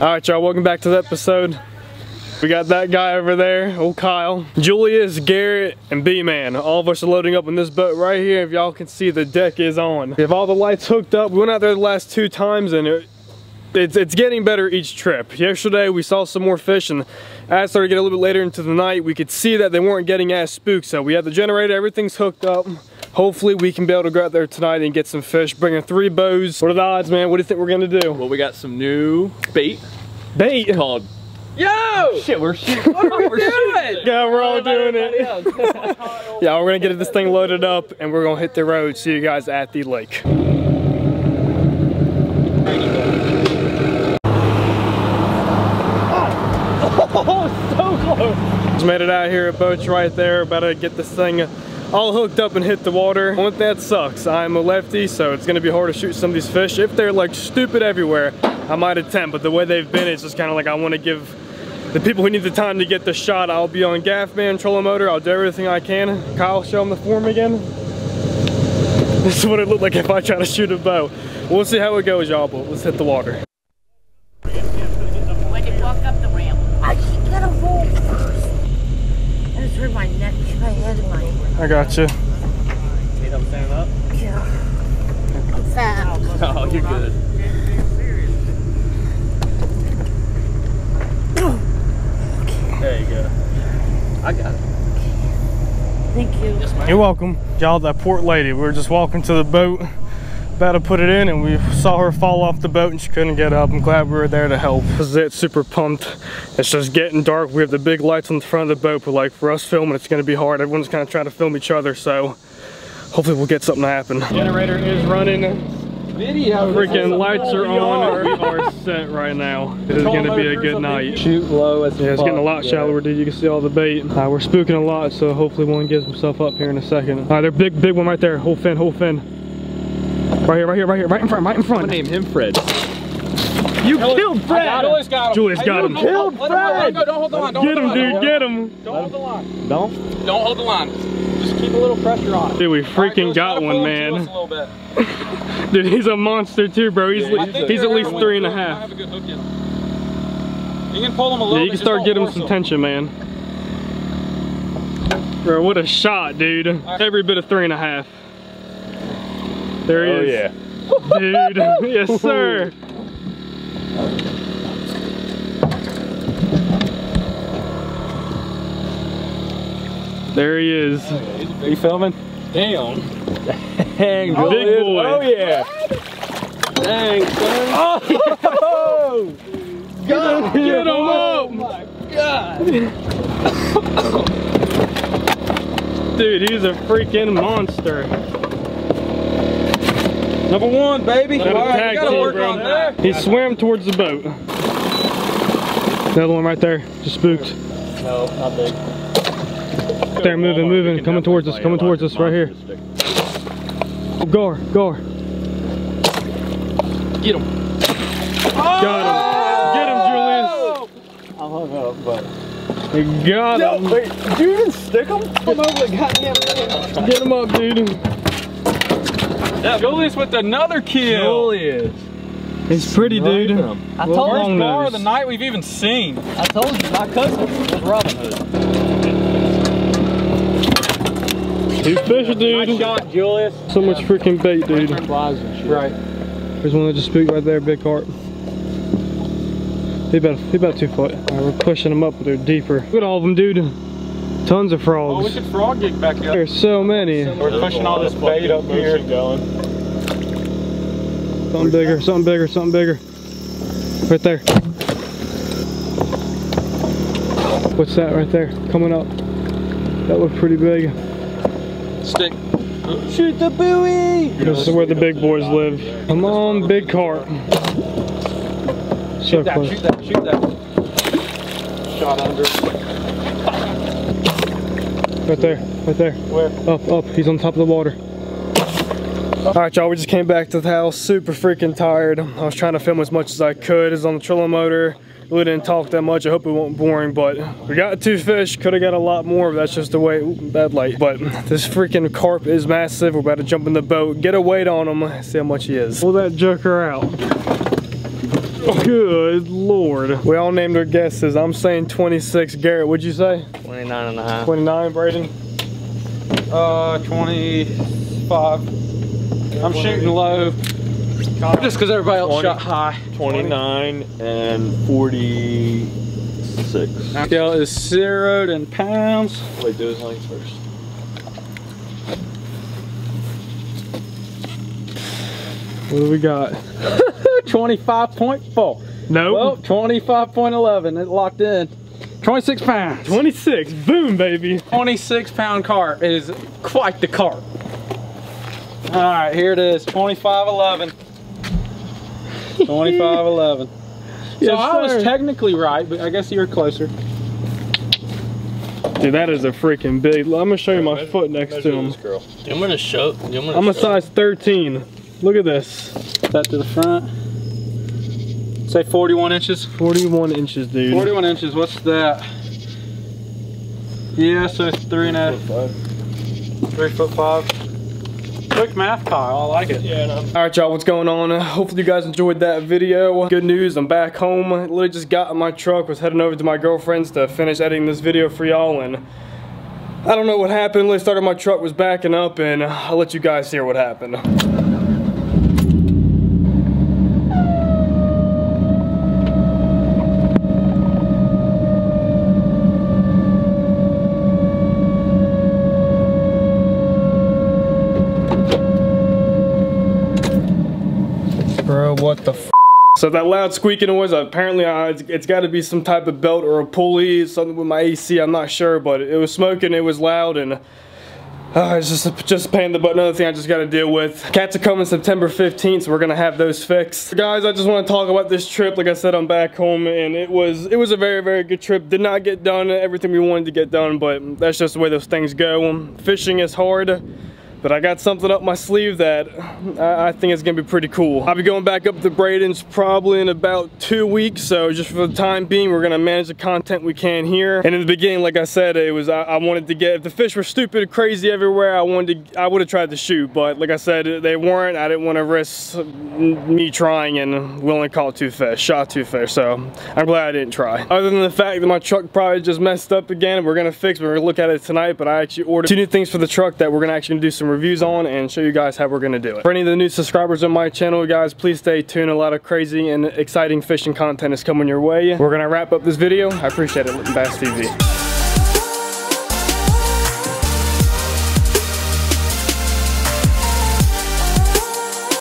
All right, y'all, welcome back to the episode. We got that guy over there, old Kyle, Julius, Garrett, and B-Man. All of us are loading up on this boat right here. If y'all can see, the deck is on. We have all the lights hooked up. We went out there the last two times and it, it's, it's getting better each trip. Yesterday we saw some more fish and as it started to get a little bit later into the night, we could see that they weren't getting as spooked. So we have the generator, everything's hooked up. Hopefully we can be able to go out there tonight and get some fish. Bringing three bows. What are the odds, man? What do you think we're gonna do? Well, we got some new bait Bait! called. Yo! Shit, we're shooting. What are we doing? Yeah, we're all doing it. yeah, we're gonna get this thing loaded up and we're gonna hit the road. See you guys at the lake. Oh, so Just made it out here at Boats right there. About to get this thing all hooked up and hit the water. One that sucks, I'm a lefty, so it's gonna be hard to shoot some of these fish. If they're like stupid everywhere, I might attempt, but the way they've been, it's just kind of like I wanna give the people who need the time to get the shot. I'll be on gaff man, trolling motor. I'll do everything I can. Kyle, show them the form again. This is what it looked like if I try to shoot a bow. We'll see how it goes, y'all, but let's hit the water. When you walk up the ramp, I can't get a roll first. And it's hurt my neck, my head, and my I got you. Need help standing up? yeah. I'm fat. Oh, you're good. There you go. I got it. Thank you. You're welcome. Y'all, that port lady, we were just walking to the boat, about to put it in, and we saw her fall off the boat and she couldn't get up. I'm glad we were there to help. This is it, super pumped. It's just getting dark. We have the big lights on the front of the boat, but like for us filming, it's gonna be hard. Everyone's kind of trying to film each other, so hopefully we'll get something to happen. Generator is running. Video. Freaking lights are on. We are set right now. It is gonna be a good night. Shoot low as Yeah, it's getting a lot shallower, dude. You can see all the bait. Uh, we're spooking a lot, so hopefully one gives himself up here in a second. All right, they're big, big one right there. Whole fin, whole fin. Right here, right here, right here, right in front, right in I'm gonna front. name him Fred. You killed Fred. Julius got him. Julius got him. Killed Fred. Don't hold the line. Don't Get hold him, the line. dude. Get him. Don't hold the line. Don't. Don't hold the line. Just keep a little pressure on it. Dude, we freaking Julius, got one, pull him to us man. a little bit. Dude, he's a monster too, bro. He's I think he's at least around three and a one. I half. have a good hook in him. You can pull him a little Yeah, you can just start don't getting force some him. tension, man. Bro, what a shot, dude. Every bit of three and a half. There he Oh is. yeah. Dude, yes sir. There he is. Are you filming? Damn. Hang, Big boy. Oh yeah. Dang, son. Oh. Get him up! Oh, Dude, he's a freaking monster. Number one, baby. Got All right, you gotta team, work bro. on that. He swam towards the boat. Another one right there, just spooked. No, not big. There, moving, moving, coming towards us, coming towards us, right here. Oh, Gar, Gar. Get him. Got him. Oh! Get him, Julius. I'm hung up, but. You got him. wait, did you even stick him? Come over the goddamn thing. Get him up, dude. Julius with another kill. Julius. He's pretty, dude. I Well, told long First of the night we've even seen. I told you, my cousin was Robin Hood. He's fishing, dude. shot, Julius. So much freaking bait, dude. Right. There's one that just spooked right there, big carp. He about, he about two foot. All right, we're pushing them up, but they're deeper. Look at all of them, dude. Tons of Oh, we frogs. could frog gig back up. There's so many. We're pushing all this bait up here. Going. Something bigger, something bigger, something bigger. Right there. What's that right there? Coming up. That looked pretty big. Stick. Shoot the buoy! This is where the big boys live. Come on, big carp. So Shoot that, close. shoot that, shoot that. Shot under. Right there, right there. Where? Up, up. He's on top of the water. All right, y'all, we just came back to the house, super freaking tired. I was trying to film as much as I could. It's on the trolling motor. Really didn't talk that much. I hope it won't boring, but we got two fish. Could have got a lot more, but that's just the way, ooh, bad light. But this freaking carp is massive. We're about to jump in the boat, get a weight on him, see how much he is. Pull that joker out. Good lord. We all named our guesses. I'm saying 26. Garrett, what'd you say? 29 and a half. 29, Braydon? Uh, 25. I'm shooting low. Just because everybody else 20. shot high. 29 and 46. Scale is zeroed in pounds. Wait, do his length first. What do we got? 25.4. No. Well, 25.11. It locked in. 26 pounds. 26. Boom, baby. 26 pound carp. It is quite the carp. All right, here it is. 25.11. 25.11. So Yes, I was technically right, but I guess you were closer. Dude, that is a freaking big. I'm gonna show you my foot next to him. girl. You want me to show? You want me to I'm a size 13. Look at this. That to the front. Say 41 inches. 41 inches, dude. 41 inches, what's that? Yeah, so three and Five. three foot five. Quick math, Kyle. I like it. Yeah, no. All right, y'all, what's going on? Uh, Hopefully you guys enjoyed that video. Good news, I'm back home. Literally just got in my truck, was heading over to my girlfriend's to finish editing this video for y'all, and I don't know what happened. Literally started my truck, was backing up, and I'll let you guys hear what happened. Bro, what the f So that loud squeaking noise, apparently uh, it's, it's got to be some type of belt or a pulley, something with my AC, I'm not sure, but it was smoking, it was loud, and uh, it's just just a pain in the butt. Another thing I just got to deal with. Cats are coming September 15th, so we're gonna have those fixed. Guys, I just want to talk about this trip. Like I said, I'm back home, and it was it was a very very good trip. Did not get done everything we wanted to get done, but that's just the way those things go. Fishing is hard. But I got something up my sleeve that I, think is gonna be pretty cool. I'll be going back up to Braydon's probably in about two weeks. So just for the time being, we're gonna manage the content we can here. And in the beginning, like I said, it was I, I wanted to get if the fish were stupid, or crazy everywhere. I wanted to I would have tried to shoot, but like I said, they weren't. I didn't want to risk me trying, and we only caught two fish, shot two fish. So I'm glad I didn't try. Other than the fact that my truck probably just messed up again, we're gonna fix. We're gonna look at it tonight. But I actually ordered two new things for the truck that we're gonna actually do some reviews on and show you guys how we're gonna do it. For any of the new subscribers on my channel, guys, please stay tuned. A lot of crazy and exciting fishing content is coming your way. We're gonna wrap up this video. I appreciate it, Bass TV.